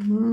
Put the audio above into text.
Mm-hmm.